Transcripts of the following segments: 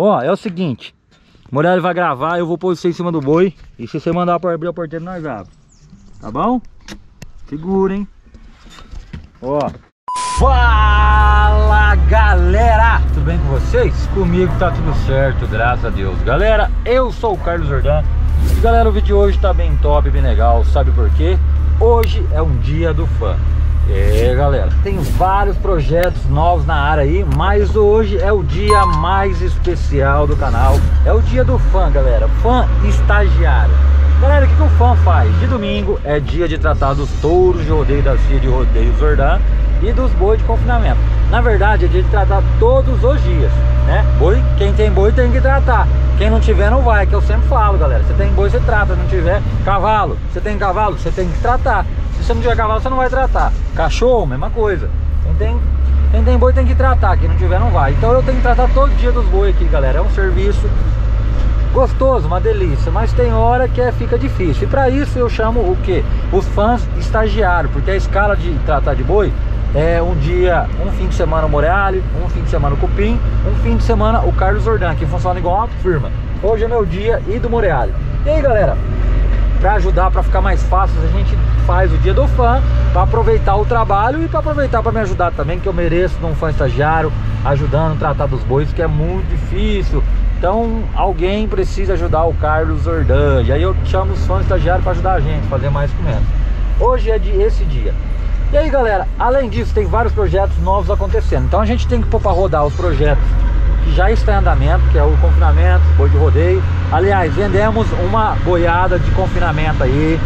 Ó, é o seguinte. Morelli vai gravar, eu vou pôr você em cima do boi. E se você mandar para abrir a porteira, nós abre. Tá bom? Segura, hein? Ó. Fala, galera! Tudo bem com vocês? Comigo tá tudo certo, graças a Deus. Galera, eu sou o Carlos Jordan. E galera, o vídeo de hoje tá bem top, bem legal. Sabe por quê? Hoje é um dia do fã. É, galera, tem vários projetos novos na área aí, mas hoje é o dia mais especial do canal. É o dia do fã, galera, fã estagiário. Galera, o que, que o fã faz? De domingo é dia de tratar dos touros de rodeio da CIA de rodeio Zordan e dos bois de confinamento. Na verdade, é dia de tratar todos os dias, né? Boi, quem tem boi tem que tratar. Quem não tiver não vai, que eu sempre falo, galera. Você tem boi, você trata. Não tiver cavalo, você tem cavalo, você tem que tratar. Se você não tiver cavalo, você não vai tratar. Cachorro, mesma coisa. Quem tem, quem tem boi tem que tratar, quem não tiver não vai. Então eu tenho que tratar todo dia dos boi aqui, galera. É um serviço gostoso, uma delícia, mas tem hora que é, fica difícil. E para isso eu chamo o que? Os fãs estagiários, porque a escala de tratar de boi é um dia, um fim de semana o Moreali, um fim de semana o Cupim, um fim de semana o Carlos Ordan, que funciona igual uma firma. Hoje é meu dia e do Moreali. E aí, galera, para ajudar, para ficar mais fácil, a gente faz o dia do fã para aproveitar o trabalho e para aproveitar para me ajudar também, que eu mereço um fã estagiário ajudando a tratar dos bois, que é muito difícil. Então alguém precisa ajudar o Carlos Ordan. E aí eu chamo os fãs estagiários para ajudar a gente, fazer mais com menos. Hoje é de esse dia. E aí galera, além disso tem vários projetos novos acontecendo. Então a gente tem que pôr para rodar os projetos que já está em andamento, que é o confinamento, boi de rodeio. Aliás, vendemos uma boiada de confinamento aí.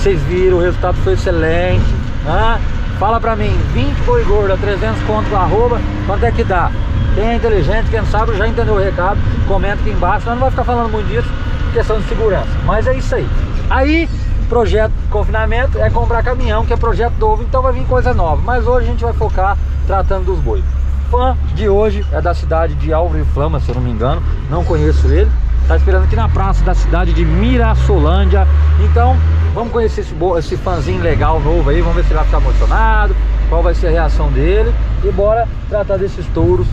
Vocês viram, o resultado foi excelente. Né? Fala pra mim, 20 boi gordo a 300 conto arroba, quanto é que dá? Quem é inteligente, quem sabe, já entendeu o recado, comenta aqui embaixo. Nós não vai ficar falando muito disso, questão de segurança. Mas é isso aí. Aí, projeto confinamento é comprar caminhão, que é projeto novo, então vai vir coisa nova. Mas hoje a gente vai focar tratando dos bois fã de hoje é da cidade de Álvaro Flama, se eu não me engano. Não conheço ele. Tá esperando aqui na praça da cidade de Mirassolândia. Então, vamos conhecer esse, esse fãzinho legal novo aí. Vamos ver se ele vai ficar emocionado. Qual vai ser a reação dele. E bora tratar desses touros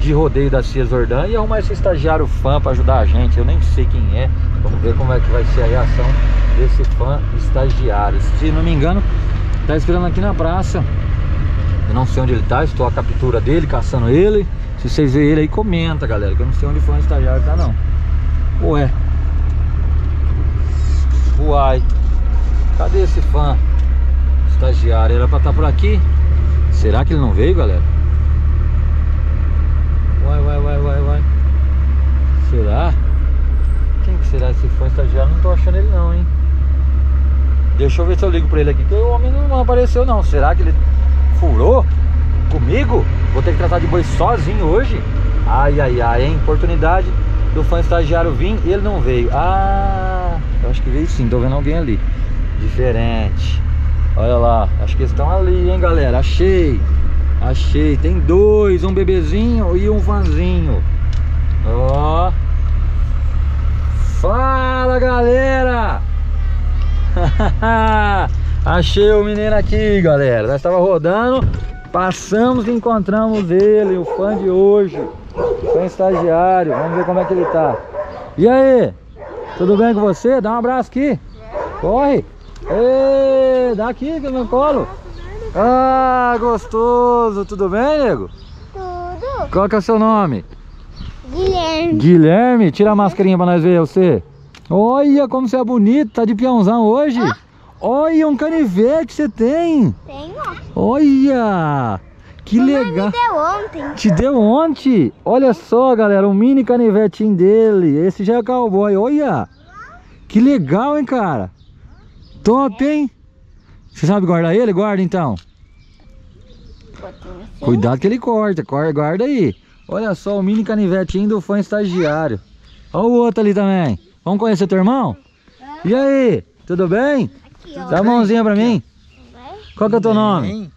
de rodeio da Cia Zordan e arrumar esse estagiário fã para ajudar a gente. Eu nem sei quem é. Vamos ver como é que vai ser a reação desse fã estagiário. Se não me engano, tá esperando aqui na praça. Eu não sei onde ele tá, estou a captura dele, caçando ele. Se vocês verem ele aí, comenta, galera, que eu não sei onde o estagiário tá não. Ué. Uai. Cadê esse fã estagiário? Era pra estar tá por aqui? Será que ele não veio, galera? Uai, uai, uai, uai, uai. Será? Quem que será esse fã estagiário? Não tô achando ele não, hein? Deixa eu ver se eu ligo pra ele aqui, que o homem não apareceu não. Será que ele furou comigo? Vou ter que tratar de boi sozinho hoje? Ai, ai, ai, hein? Oportunidade do fã estagiário vir e ele não veio. Ah, eu acho que veio sim, tô vendo alguém ali. Diferente. Olha lá, acho que estão ali, hein, galera? Achei. Achei. Tem dois, um bebezinho e um fãzinho. Ó. Fala, galera! Achei o menino aqui, galera. Nós estava rodando, passamos e encontramos ele, o fã de hoje. Fã estagiário. Vamos ver como é que ele tá. E aí? Tudo bem com você? Dá um abraço aqui. Corre. Ei, dá aqui no meu colo. Ah, gostoso. Tudo bem, nego? Tudo. Qual que é o seu nome? Guilherme. Guilherme? Tira a mascarinha pra nós ver você. Olha como você é bonito. Tá de peãozão hoje? Ah. Olha um canivete você tem. Tenho. Olha. Que Mamãe legal. me deu ontem. Te deu ontem? Olha só, galera, um mini canivetinho dele. Esse já é cowboy, olha. Que legal, hein, cara. Top, hein? Você sabe guardar ele? Guarda, então. Assim. Cuidado que ele corta, guarda aí. Olha só o mini canivetinho do fã estagiário. Olha o outro ali também. Vamos conhecer teu irmão? E aí, tudo bem? Dá a mãozinha pra mim. Qual que é o teu nome?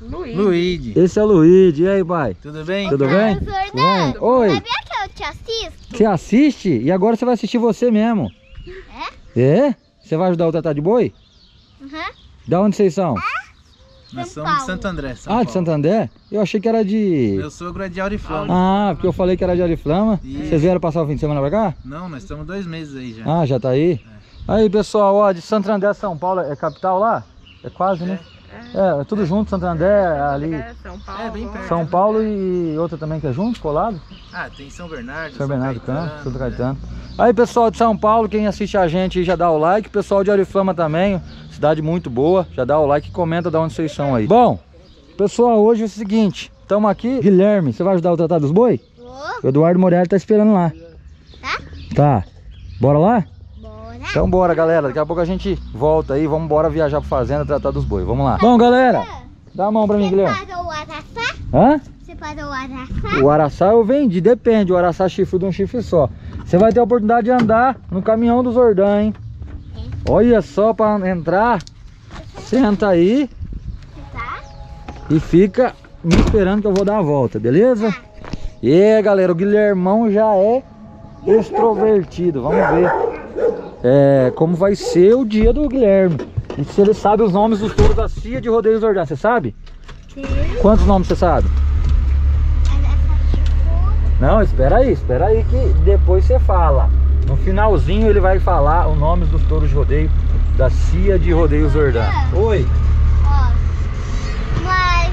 Luiz. Luiz. Esse é o Luiz. E aí, pai? Tudo bem? Tudo bem? Bem. Oi. Sabia que eu te assisto? Você assiste? E agora você vai assistir você mesmo. É? É? Você vai ajudar o Tatá de Boi? Uhum. Da onde vocês são? Nós São somos de Paulo. Santo André. São Ah, de Paulo. Santo André? Eu achei que era de... Meu sogro é de Auriflama. Ah, porque eu falei que era de Ariflama. Isso. Vocês vieram passar o fim de semana pra cá? Não, nós estamos dois meses aí já. Ah, já tá aí? Aí, pessoal, ó, de Santo André, São Paulo, é capital lá? É quase, né? É, é tudo junto, Santo André, ali... É, São Paulo. É, bem perto. São Paulo e outra também que é junto, colado? Ah, tem São Bernardo, São Bernardo do Campo, Santo né? Caetano. Aí, pessoal de São Paulo, quem assiste a gente aí já dá o like. Pessoal de Oriflama também, cidade muito boa. Já dá o like e comenta de onde vocês são aí. Bom, pessoal, hoje é o seguinte. Estamos aqui. Guilherme, você vai ajudar o Tratado dos Boi? Vou, O Eduardo Morelli tá esperando lá. tá? Tá. Bora lá? Então bora, galera. Daqui a pouco a gente volta aí. Vamos embora viajar pra fazenda tratar dos boi. Vamos lá. Bom, galera, dá a mão pra mim, Você Guilherme. parou o araçá? Hã? Você parou o araçá? O araçá eu vendi, depende. O araçá chifre de um chifre só. Você vai ter a oportunidade de andar no caminhão do Zordão, hein? Olha só pra entrar. Senta aí Tá? e fica me esperando que eu vou dar a volta, beleza? E aí, galera, o Guilhermão já é extrovertido. Vamos ver é, como vai ser o dia do Guilherme. E se ele sabe os nomes dos touros da CIA de Rodeio Zordão. Você sabe? Sim. Quantos nomes você sabe? Não, espera aí, espera aí que depois você fala. No finalzinho ele vai falar os nomes dos touros de rodeio da CIA de Rodeio Zordão. Oi. Ó. Mas,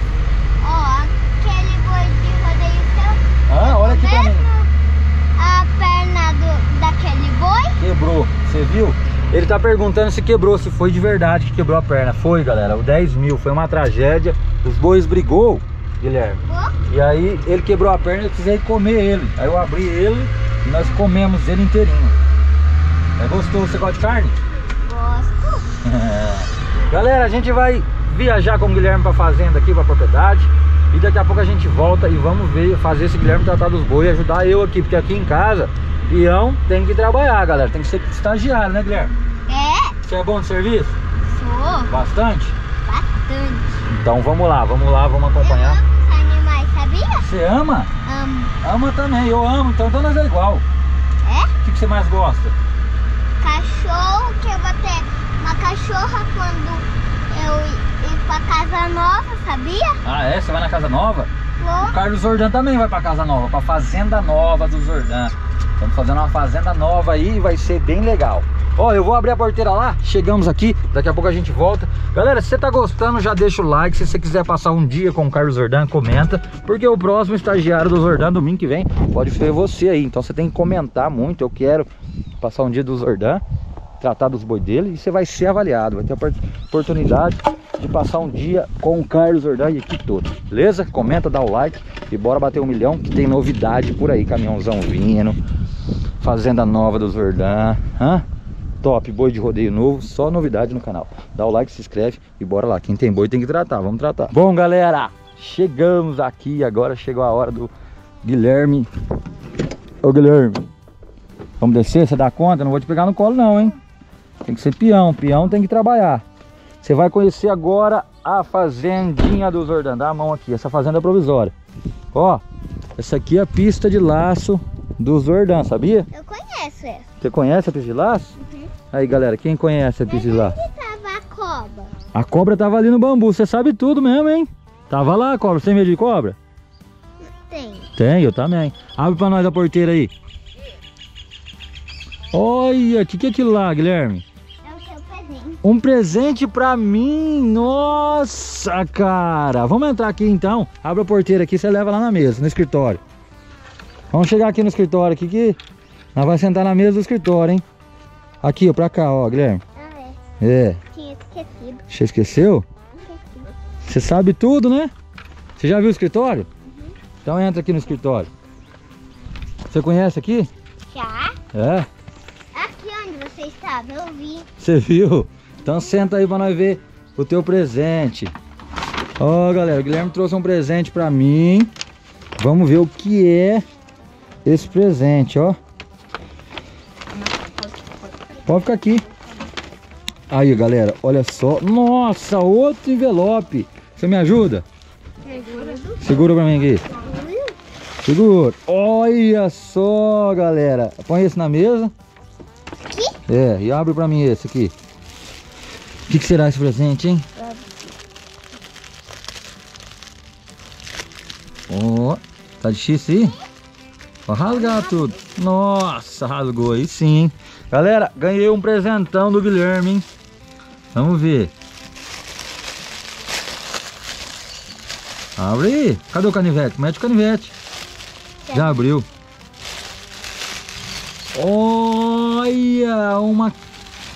ó, aquele boi de rodeio seu. Ah, olha aqui pra mim. Mesmo a perna do, daquele boi? Quebrou, você viu? Ele tá perguntando se quebrou, se foi de verdade que quebrou a perna. Foi, galera, o 10 mil, foi uma tragédia. Os bois brigou, Guilherme. E aí ele quebrou a perna e eu precisei comer ele. Aí eu abri ele e nós comemos ele inteirinho. É gostoso, você gosta de carne? gosto. Galera, a gente vai viajar com o Guilherme pra fazenda aqui, pra propriedade. E daqui a pouco a gente volta e vamos ver, fazer esse Guilherme tratar dos boi e ajudar eu aqui. Porque aqui em casa, peão tem que trabalhar, galera. Tem que ser estagiário, né, Guilherme? É, Você é bom de serviço? sou Bastante? bastante. Então vamos lá, vamos lá, vamos acompanhar. Eu amo os animais, sabia? Você ama? Amo. Ama também, eu amo, então, então nós é igual. É? O que, que você mais gosta? Cachorro, que eu vou ter uma cachorra quando eu ir pra casa nova, sabia? Ah, é? Você vai na casa nova? O. Carlos Zordan também vai pra casa nova, pra fazenda nova do Zordan. Estamos fazendo uma fazenda nova aí e vai ser bem legal. Ó, eu vou abrir a porteira lá, chegamos aqui, daqui a pouco a gente volta. Galera, se você tá gostando, já deixa o like. Se você quiser passar um dia com o Carlos Zordan, comenta. Porque o próximo estagiário do Zordan, domingo que vem, pode ser você aí. Então você tem que comentar muito. Eu quero passar um dia do Zordan, tratar dos boi dele e você vai ser avaliado. Vai ter a opor- oportunidade de passar um dia com o Carlos Zordan e a equipe toda. Beleza? Comenta, dá o like e bora bater um milhão que tem novidade por aí. Caminhãozão vindo, fazenda nova do Zordan. Hã? Top, boi de rodeio novo, só novidade no canal. Dá o like, se inscreve e bora lá. Quem tem boi tem que tratar, vamos tratar. Bom, galera, chegamos aqui. Agora chegou a hora do Guilherme. Ô, Guilherme, vamos descer? Você dá conta? Não vou te pegar no colo, não, hein? Tem que ser peão. Peão tem que trabalhar. Você vai conhecer agora a fazendinha do Zordan. Dá a mão aqui, essa fazenda provisória. Ó, essa aqui é a pista de laço do Zordan, sabia? Eu conheço essa. Você conhece a pista de laço? Aí, galera, quem conhece a pista de laço? Onde tava a cobra? A cobra tava ali no bambu, você sabe tudo mesmo, hein? Tava lá a cobra, você tem medo de cobra? Tem. Tem, eu também. Abre pra nós a porteira aí. Olha, o que, que é aquilo lá, Guilherme? Um presente pra mim, nossa, cara. Vamos entrar aqui então. Abre a porteira aqui, você leva lá na mesa, no escritório. Vamos chegar aqui no escritório aqui que nós vai sentar na mesa do escritório, hein? Aqui, ó, pra cá, ó, Guilherme. Ah, é. É. Tinha esquecido. Você esqueceu? Esqueci. Você sabe tudo, né? Você já viu o escritório? Então entra aqui no escritório. Você conhece aqui? Já? É. Aqui onde você estava, eu vi. Você viu? Então senta aí pra nós ver o teu presente. Ó, galera, o Guilherme trouxe um presente pra mim. Vamos ver o que é esse presente, ó. Pode ficar aqui. Aí, galera, olha só. Nossa, outro envelope. Você me ajuda? Segura pra mim aqui. Segura. Olha só, galera. Põe esse na mesa. Aqui? É, e abre pra mim esse aqui. O que, que será esse presente, hein? Ó, tá difícil aí? Vai rasgar tudo. Nossa, rasgou aí sim, hein? Galera, ganhei um presentão do Guilherme, hein? Vamos ver. Abre aí. Cadê o canivete? Mete o canivete. Já abriu. Olha, uma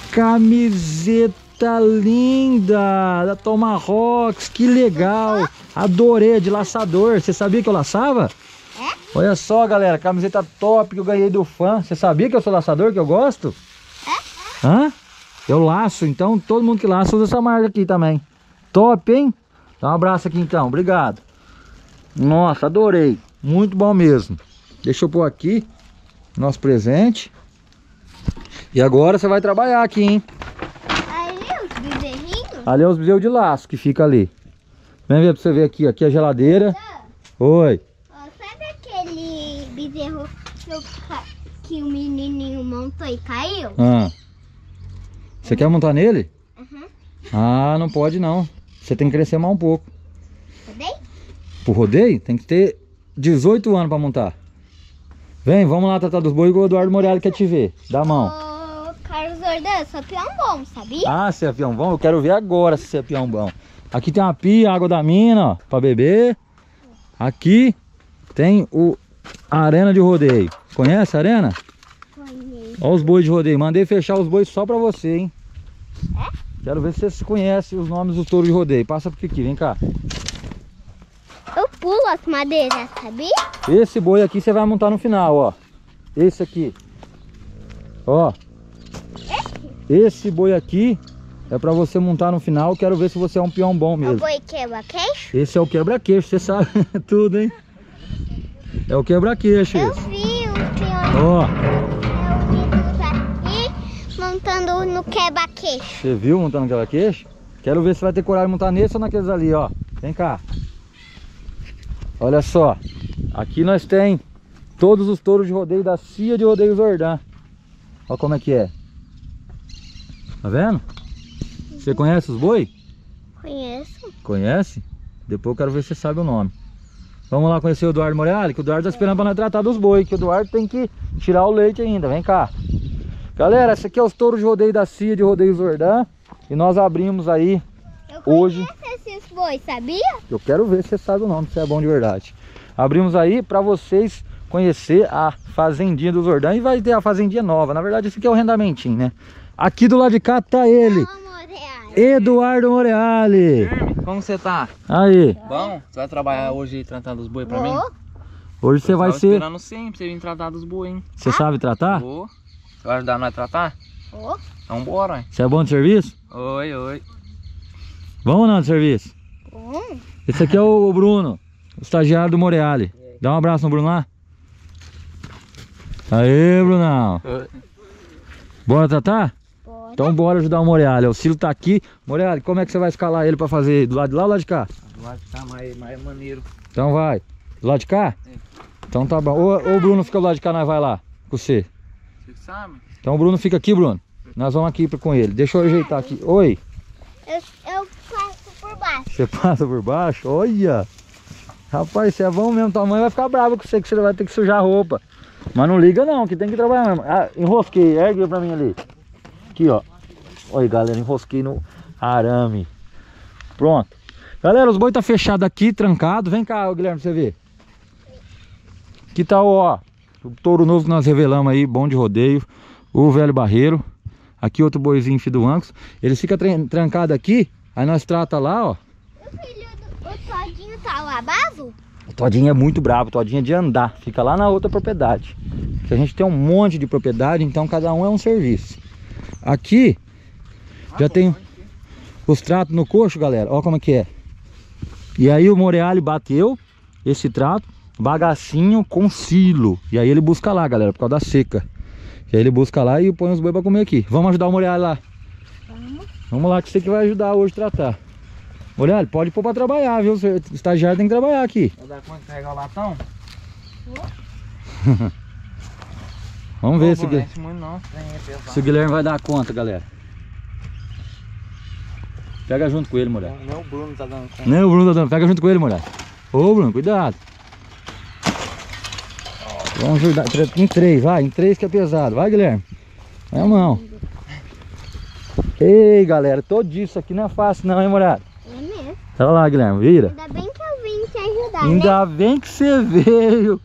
camiseta linda da Tomahawks. Que legal. Adorei, de laçador. Você sabia que eu laçava? É? Olha só, galera, camiseta top que eu ganhei do fã. Você sabia que eu sou laçador, que eu gosto? É? Hã? Eu laço, então todo mundo que laça usa essa marca aqui também. Top, hein? Dá um abraço aqui então, obrigado. Nossa, adorei. Muito bom mesmo. Deixa eu pôr aqui nosso presente. E agora você vai trabalhar aqui, hein? Ali é os bezerros de laço que fica ali. Vem ver pra você ver aqui. Aqui é a geladeira. Oi. Ó, sabe aquele bezerro que, eu ca- que o menininho montou e caiu? Ah. Você quer montar nele? Uhum. Ah, não pode não. Você tem que crescer mais um pouco. Cadê? Pro rodeio, tem que ter 18 anos pra montar. Vem, vamos lá tratar dos boi o Eduardo Morelli quer te ver. Dá a mão. Ô, Eu sou peão bom, sabia? Ah, você é peão bom? Eu quero ver agora se você é peão bom. Aqui tem uma pia, água da mina, ó, pra beber. Aqui tem o a arena de rodeio. Conhece a arena? Conheço. Olha os bois de rodeio. Mandei fechar os bois só pra você, hein? Quero ver se você conhece os nomes dos touros de rodeio. Passa por aqui, vem cá. Eu pulo as madeiras, sabia? Esse boi aqui você vai montar no final, ó. Esse aqui. Ó. Esse boi aqui é pra você montar no final. Quero ver se você é um peão bom O mesmo. boi quebra queixo? Esse é o quebra-queixo, você sabe tudo, hein? É o quebra-queixo Eu vi um peão. Ó, Eu vi aqui montando no quebra-queixo. você viu montando quebra-queixo? Quero ver se vai ter coragem de montar nesse ou naqueles ali, ó. Vem cá. Olha só. Aqui nós tem todos os touros de rodeio da Cia de Rodeio Zordan. Olha como é que é. Tá vendo? Você conhece os boi? Conheço. Conhece? Depois eu quero ver se você sabe o nome. Vamos lá conhecer o Eduardo Morelli, que o Eduardo tá esperando pra nós tratar dos boi, que o Eduardo tem que tirar o leite ainda. Vem cá. Galera, esse aqui é os touros de rodeio da Cia de Rodeio Zordan. E nós abrimos aí, Eu Hoje- esses bois, sabia? eu quero ver se você sabe o nome, se é bom de verdade. Abrimos aí pra vocês conhecer a fazendinha do Zordan e vai ter a fazendinha nova. Na verdade, esse aqui é o rendamentinho, né? Aqui do lado de cá tá ele. Eduardo Morelli. Como você tá? Aí, Bom? Você vai trabalhar hoje aí tratando os boi pra mim? Vou. hoje você vai ser... esperando sempre pra você vir tratar dos boi, hein? Você sabe tratar? Vou. Você vai ajudar nós a tratar? Vou. Então bora, hein? Você é bom de serviço? Oi, oi. Vamos ou não de serviço? Vou. Esse aqui é o Bruno, o estagiário do Moreali. Dá um abraço no Bruno lá. Aê, Brunão. Bora tratar? Então bora ajudar o Moreali. O Ciro tá aqui. Moreali, como é que você vai escalar ele pra fazer? Do lado de lá ou do lado de cá? Vai ficar mais, mais maneiro. Então vai. Do lado de cá? É. Então tá bom. Ou, ou o Bruno fica do lado de cá, nós vai lá com você. Você sabe? Então o Bruno fica aqui, Bruno. Nós vamos aqui com ele. Deixa eu ajeitar aqui. Oi. Eu, eu passo por baixo. Você passa por baixo? Olha! Rapaz, você é bom mesmo. Tua mãe vai ficar brava com você que você vai ter que sujar a roupa. Mas não liga não, que tem que trabalhar mesmo. Ah, enrosquei, ergue pra mim ali. Aqui, ó. Olha, galera, enrosquei no arame. Pronto. Galera, os boi tá fechado aqui, trancado. Vem cá, Guilherme, pra você ver. Aqui tá o, ó, o touro novo que nós revelamos aí, bom de rodeio. O velho barreiro. Aqui outro boizinho filho do Ancos. Ele fica tran- trancado aqui, aí nós trata lá, ó. O filho do o Todinho tá lá bravo? O Todinho é muito bravo, o Todinho é de andar, fica lá na outra propriedade. Que a gente tem um monte de propriedade, então cada um é um serviço. Aqui já tem os tratos no coxo, galera. Olha como é que é. E aí o Moreali bateu esse trato, bagacinho com silo. E aí ele busca lá, galera, por causa da seca. E aí ele busca lá e põe os boi pra comer aqui. Vamos ajudar o Moreali lá. Vamos. Vamos lá que você que vai ajudar hoje a tratar. Moreali, pode pôr pra trabalhar, viu? O estagiário tem que trabalhar aqui. Vai dar conta de carregar o latão? Vamos ver se, Gui- é se o Guilherme vai dar conta, galera. Pega junto com ele, Moreira. Nem o Bruno tá dando conta. Não, o Bruno tá dando. Pega junto com ele, Moreira. Ô, Bruno, cuidado. Vamos ajudar. Em três, vai. Em três que é pesado. Vai, Guilherme. Vai a mão. Ei, galera. Todo isso aqui não é fácil não, hein, morado? É mesmo. Olha lá, Guilherme. Vira. Ainda bem que eu vim te ajudar, né? Ainda bem que você veio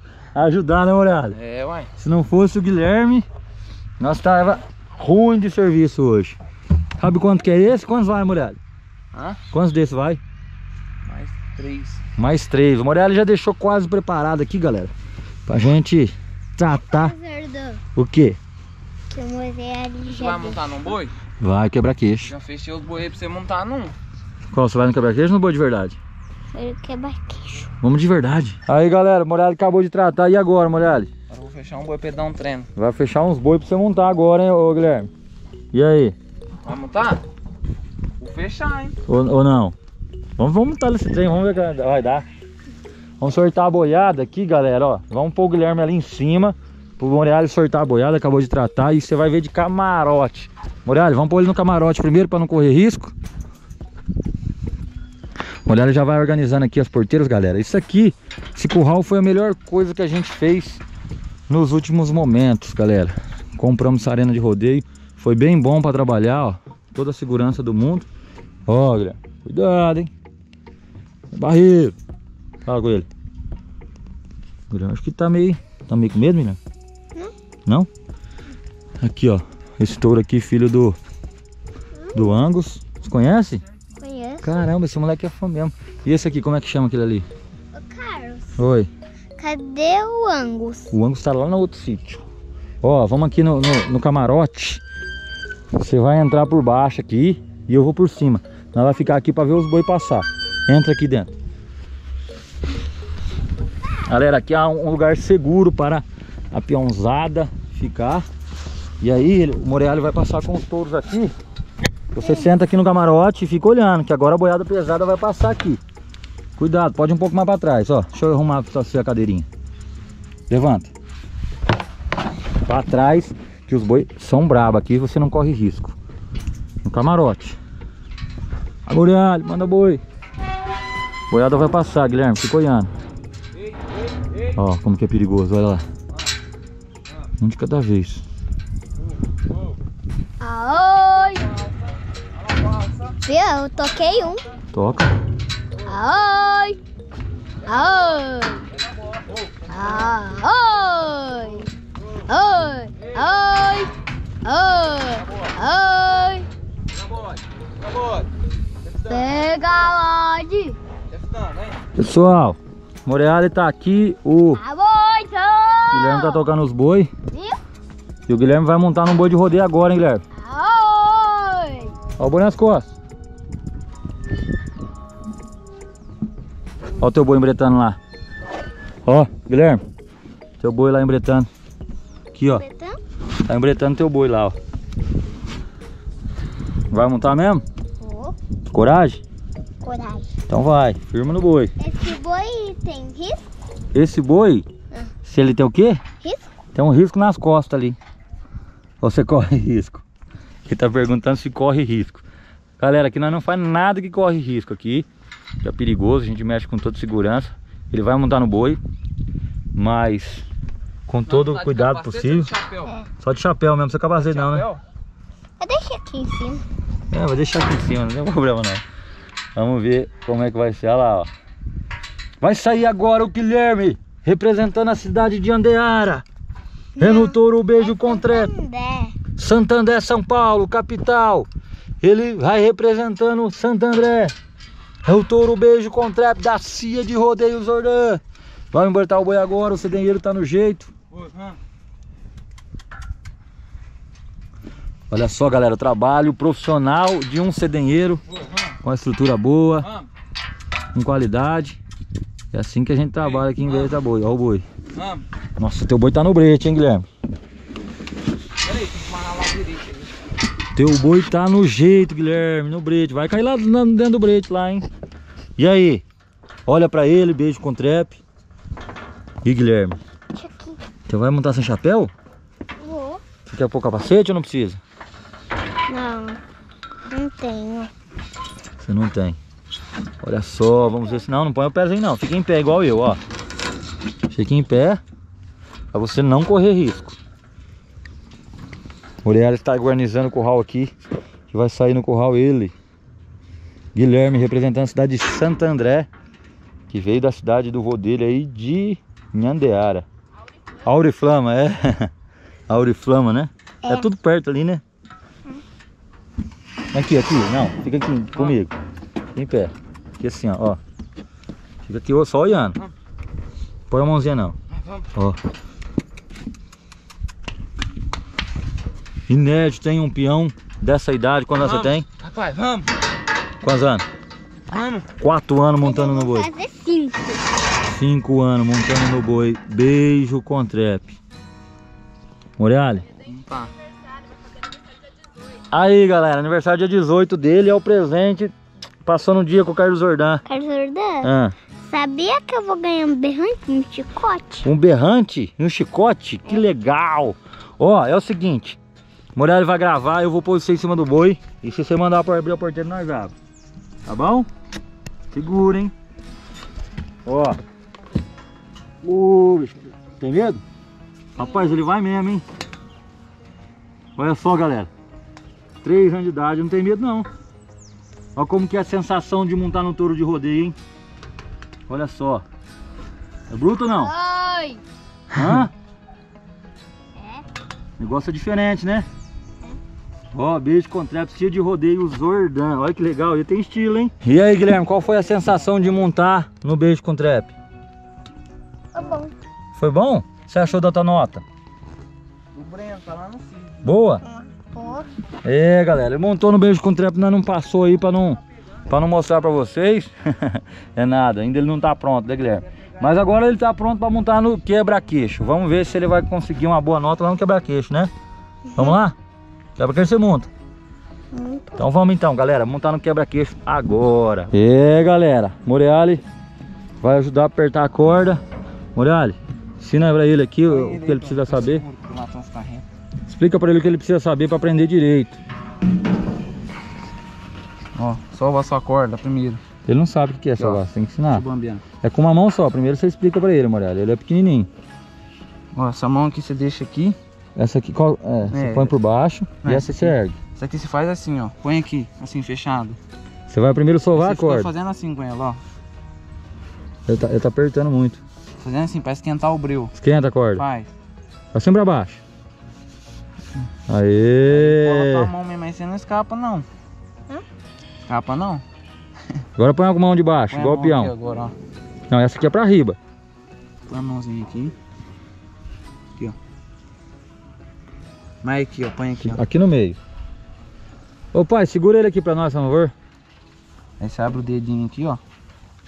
ajudar, né, morado? É, uai. Se não fosse o Guilherme, nós tava ruim de serviço hoje. Sabe quanto que é esse? Quantos vai, Morelli? Hã? Quantos desses vai? Mais três. Mais três. O Morelli já deixou quase preparado aqui, galera. Pra gente tratar o quê? que o Morelli Você já vai montar num boi? Vai quebrar queixo. Já fechei os boi aí pra você montar num. Qual? Você vai no quebrar queixo ou no boi de verdade? Vamos de verdade. Aí, galera, o Morelli acabou de tratar. E agora, Morelli? Agora eu vou fechar um boi pra ele dar um treino. Vai fechar uns boi pra você montar agora, hein, ô Guilherme? E aí? Vai montar? Vou fechar, hein? Ou, ou não? Vamos, vamos montar nesse trem, vamos ver o que vai dar. Vamos sortar a boiada aqui, galera, ó. Vamos pôr o Guilherme ali em cima. Pro Morelli sortar a boiada, acabou de tratar. E você vai ver de camarote. Morelli, vamos pôr ele no camarote primeiro pra não correr risco. Morelli já vai organizando aqui as porteiras, galera. Isso aqui, esse curral foi a melhor coisa que a gente fez nos últimos momentos, galera. Compramos essa arena de rodeio. Foi bem bom pra trabalhar, ó. Toda a segurança do mundo. Ó, Guilherme, cuidado, hein? Barreiro. Fala com ele. Guilherme, acho que tá meio. Tá meio com medo, Guilherme? Não. Não? Aqui, ó. Esse touro aqui, filho do. Do Angus. Você conhece? Caramba, esse moleque é fã mesmo. E esse aqui, como é que chama aquele ali? Ô, Carlos, Oi. cadê o Angus? O Angus tá lá no outro sítio. Ó, vamos aqui no, no, no camarote. Você vai entrar por baixo aqui e eu vou por cima. Nós vai ficar aqui pra ver os boi passar. Entra aqui dentro. Galera, aqui é um lugar seguro para a peãozada ficar. E aí, o Morelli vai passar com os touros aqui. Você senta aqui no camarote e fica olhando, que agora a boiada pesada vai passar aqui. Cuidado, pode um pouco mais para trás, ó. Deixa eu arrumar pra você a cadeirinha. Levanta. Pra trás, que os boi são brabo aqui, você não corre risco. No camarote. Agora, manda boi. Boiada vai passar, Guilherme, fica olhando. Ó, como que é perigoso, olha lá. Um de cada vez. Aoi! Viu? Eu toquei um. Toca. Aoi! Aoi! Aoi! Oi! Oi! Oi! Oi! Pega onde? Pessoal, Morelli tá aqui, o Aoi, Guilherme tá tocando os boi. E o Guilherme vai montar num boi de rodeio agora, hein, Guilherme? Aoi! Ó o boi nas costas. Ó o teu boi embretando lá. Ó, Guilherme. Teu boi lá embretando. Aqui, ó. Tá embretando teu boi lá, ó. Vai montar mesmo? Vou. Coragem? Coragem. Então vai, firma no boi. Esse boi tem risco? Esse boi, Ah. se ele tem o quê? Risco? Tem um risco nas costas ali. Você corre risco? Ele tá perguntando se corre risco. Galera, aqui nós não faz nada que corre risco aqui. É perigoso, a gente mexe com toda segurança. Ele vai montar no boi, mas com todo o cuidado possível. Só de chapéu mesmo, sem capacete não, né? Eu deixei aqui em cima. É, vou deixar aqui em cima, não tem problema não. Vamos ver como é que vai ser, olha lá, ó. Vai sair agora o Guilherme, representando a cidade de Andeara. É no touro beijo com trepa. André. Santander, São Paulo, capital. Ele vai representando Santo André. É o touro beijo com trap da Cia de Rodeio Zordan. Vai embartar o boi agora, o cedenheiro tá no jeito. Olha só, galera, o trabalho profissional de um cedenheiro com a estrutura boa, com qualidade. É assim que a gente trabalha aqui em vez da boi. Olha o boi. Vamos. Nossa, teu boi tá no brete, hein, Guilherme? Peraí, tem que parar lá direito aí. Teu boi tá no jeito, Guilherme, no brete. Vai cair lá dentro do brete lá, hein? E aí? Olha pra ele, beijo com trap. E Guilherme, você vai montar sem chapéu? Vou. Você quer pôr capacete ou não precisa? Não. Não tenho. Você não tem. Olha só, vamos ver se não, não põe o pezinho não. Fica em pé igual eu, ó. Fica em pé. Pra você não correr risco. Muriel está guarnizando o curral aqui. Que vai sair no curral ele. Guilherme, representando a cidade de Santo André. Que veio da cidade do vô dele aí de Nhandeara. Auriflama, é. Auriflama, né? É. É. tudo perto ali, né? Aqui, aqui, não, fica aqui comigo. Em pé. Aqui assim, ó, ó. Fica aqui ó, só olhando. Põe a mãozinha não. Ó. Inédito, tem um peão dessa idade. Quantos anos você tem? Rapaz, vamos. Quantos anos? Vamos. Quatro anos montando no boi. fazer cinco. Cinco anos montando no boi. Beijo com. Moreale. Tá. Aí, galera, aniversário dia 18 dele é o presente. Passou no dia com o Carlos Jordan. Carlos Jordan, Ah, sabia que eu vou ganhar um berrante no chicote? um berrante e um chicote. Que legal. Ó, é o seguinte. Moreale vai gravar, eu vou pôr você em cima do boi. E se você mandar para abrir a porteira, nós abre. Tá bom? Segura, hein? Ó. Ô, bicho. Tem medo? Rapaz, ele vai mesmo, hein? Olha só, galera. Três anos de idade, não tem medo não. Olha como que é a sensação de montar no touro de rodeio, hein? Olha só. É bruto ou não? Oi! Hã? É. Negócio é diferente, né? Ó, beijo com trap, estilo de rodeio Zordan. Olha que legal, ele tem estilo, hein? E aí, Guilherme, qual foi a sensação de montar no beijo com trap? Tá bom. Foi bom? Você achou da tua nota? O Breno tá lá no filho. Boa? Pô, É, galera, ele montou no beijo com trap, nós não passou aí pra não, pra não mostrar pra vocês. é nada, ainda ele não tá pronto, né, Guilherme? Mas agora ele tá pronto pra montar no quebra-queixo. Vamos ver se ele vai conseguir uma boa nota lá no quebra-queixo, né? Vamos lá? Quebra-queixo você monta. muito. Então vamos então, galera, montar no quebra-queixo agora. É, galera, Moreali vai ajudar a apertar a corda. Moreali, ensina pra ele aqui o, o que ele precisa saber. Explica pra ele o que ele precisa saber pra aprender direito. Ó, sova a sua corda primeiro. Ele não sabe o que é salvar, você tem que ensinar. É com uma mão só, primeiro você explica pra ele, Moreali. Ele é pequenininho. Ó, essa mão aqui você deixa aqui. Essa aqui, qual- é, você É. põe por baixo e É, essa essa você aqui. ergue. Isso aqui você faz assim, ó. Põe aqui, assim, fechado. Você vai primeiro sovar você a corda. fazendo assim com ela, ó. Ele tá, ele tá apertando muito. Fazendo assim, pra esquentar o breu. Esquenta a corda. Faz. Pra cima e pra baixo. Cola Aê! tua mão mesmo, mas você não escapa, não. Hã? Escapa, não. Agora põe a mão de baixo, Põe a igual o mão aqui peão. agora, ó. Não, essa aqui é pra riba. Põe a mãozinha aqui. Mais aqui, ó. Põe aqui, ó. Aqui no meio. Ô pai, segura ele aqui pra nós, por favor. Aí você abre o dedinho aqui, ó.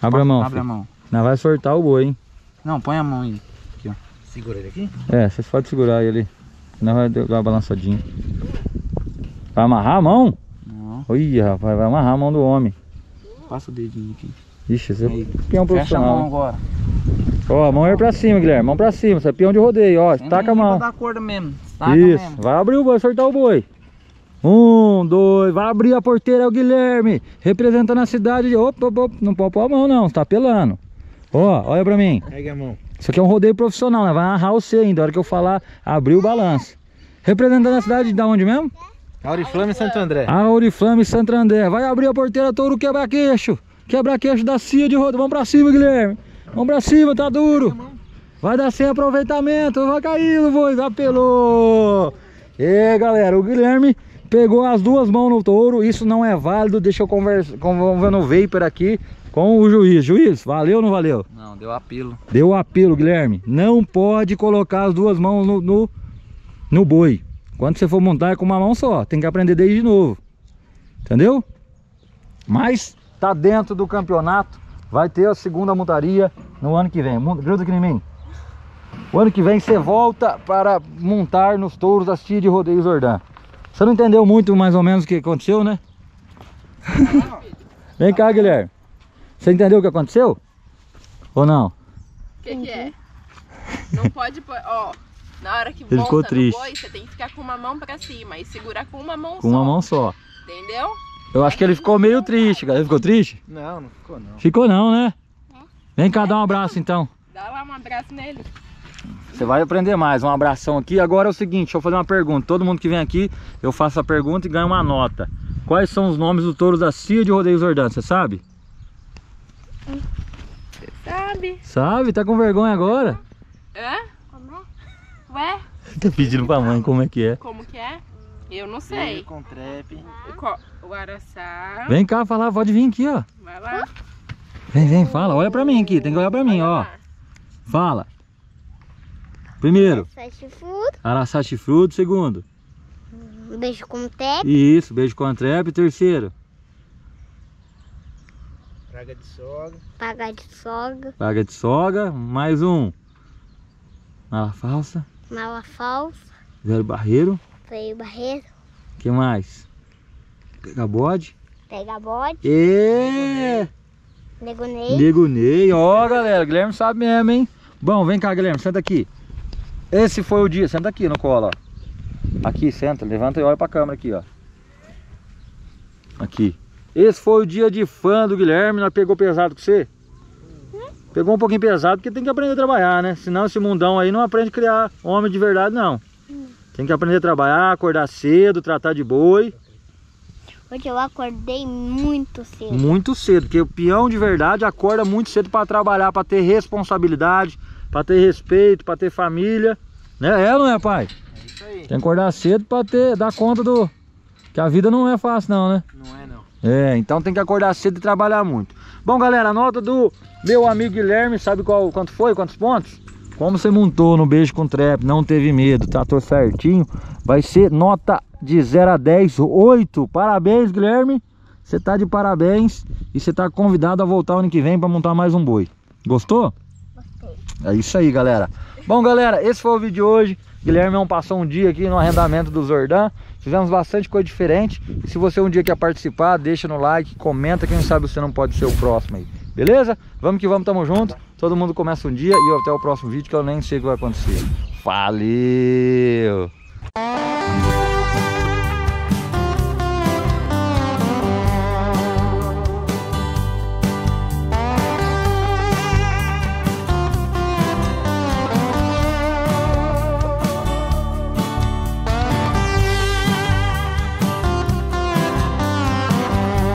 Abre a mão. Abre a mão. Não vai soltar o boi, hein? Não, põe a mão aí. Aqui, ó. Segura ele aqui? É, vocês podem segurar ele. Não vai dar uma balançadinha. Vai amarrar a mão? Não. Ih, rapaz, vai amarrar a mão do homem. Passa o dedinho aqui. Ixi, você Aí. é peão Fecha a profissional. mão agora. Ó, a mão é pra cima, Guilherme. Mão pra cima. Você é peão de rodeio, ó. Taca a mão. da corda mesmo. Taca Isso, mesmo. vai abrir o boi, soltar o boi. Um, dois, vai abrir a porteira, é o Guilherme, representando a cidade de. Opa, opa, opa, não pode pôr a mão, não, você tá pelando. Ó, olha pra mim. Pega a mão. Isso aqui é um rodeio profissional, né? Vai amarrar você ainda. A hora que eu falar, abrir o balanço. Representando a cidade de onde mesmo? Auriflame Santo André. Auriflame Santo André. Vai abrir a porteira, touro quebra-queixo. Quebra-queixo da cia de roda. Vamos pra cima, Guilherme. Vamos pra cima, tá duro. Vai dar sem aproveitamento. Vai caindo, voz. Apelou. E galera, o Guilherme pegou as duas mãos no touro. Isso não é válido. Deixa eu conversar com no Vapor aqui com o juiz. Juiz, valeu ou não valeu? Não, deu apelo. Deu o apelo, Guilherme. Não pode colocar as duas mãos no, no, no boi. Quando você for montar é com uma mão só. Tem que aprender desde novo. Entendeu? Mas tá dentro do campeonato. Vai ter a segunda montaria no ano que vem. Gruda aqui em mim. O ano que vem você volta para montar nos touros da Tia de Rodeio. Você não entendeu muito mais ou menos o que aconteceu, né? Vem cá, Guilherme. Você entendeu o que aconteceu? Ou não? O que, que é? Não pode pôr, ó. Na hora que Ele volta ficou triste. boi, você tem que ficar com uma mão pra cima e segurar com uma mão Com só. uma mão só. Entendeu? Eu acho que ele ficou meio triste, cara. Ele ficou triste? Não, não ficou não. Ficou não, né? Vem cá dar um abraço então. Dá lá um abraço nele. Você vai aprender mais. Um abração aqui. Agora é o seguinte, deixa eu fazer uma pergunta. Todo mundo que vem aqui, eu faço a pergunta e ganho uma nota. Quais são os nomes dos touros da CIA de Rodeio Jordão? Você sabe? Sabe? Sabe? Tá com vergonha agora? Hã? Como é? Ué? Tá pedindo pra mãe como é que é. Como que é? Eu não sei. Com trap. Co- araçá. Vem cá falar, pode vir aqui, ó. Vai lá. Vem, vem, fala. Olha pra mim aqui, tem que olhar pra mim, ó. lá. Fala. Primeiro, chifrudo, araçá chifrudo. Segundo, um beijo com tepe, isso, beijo com a trepe. Terceiro, Praga de sogra. pagar de sogra, paga de soga. Mais um, mala falsa. mala falsa, Velho barreiro. freio barreiro, que mais? Pega bode. pega bode, E negonei, Nego Ney. Ó, galera, Guilherme sabe mesmo, hein? Bom, vem cá, Guilherme, senta aqui. Esse foi o dia, senta aqui no colo, ó. Aqui, senta, levanta e olha pra câmera aqui, ó. Aqui. Esse foi o dia de fã do Guilherme, nós pegou pesado com você? Pegou um pouquinho pesado porque tem que aprender a trabalhar, né? Senão esse mundão aí não aprende a criar homem de verdade, não. Tem que aprender a trabalhar, acordar cedo, tratar de boi. Hoje eu acordei muito cedo. Muito cedo, porque o peão de verdade acorda muito cedo para trabalhar, para ter responsabilidade, para ter respeito, para ter família. Né? É ou não é, pai? É isso aí. Tem que acordar cedo para ter dar conta do que a vida não é fácil não, né? Não é não. É, então tem que acordar cedo e trabalhar muito. Bom, galera, a nota do meu amigo Guilherme, sabe qual, quanto foi? Quantos pontos? Como você montou no beijo com trap, não teve medo, tratou certinho, vai ser nota de 0 a 10, 8. Parabéns, Guilherme. Você tá de parabéns e você tá convidado a voltar ano que vem para montar mais um boi. Gostou? Gostei. É isso aí, galera. Bom, galera, esse foi o vídeo de hoje. Guilherme não passou um dia aqui no arrendamento do Zordan. Fizemos bastante coisa diferente. E se você um dia quer participar, deixa no like, comenta. Quem sabe você não pode ser o próximo aí. Beleza? Vamos que vamos, tamo junto. Todo mundo começa um dia e até o próximo vídeo que eu nem sei o que vai acontecer. Valeu!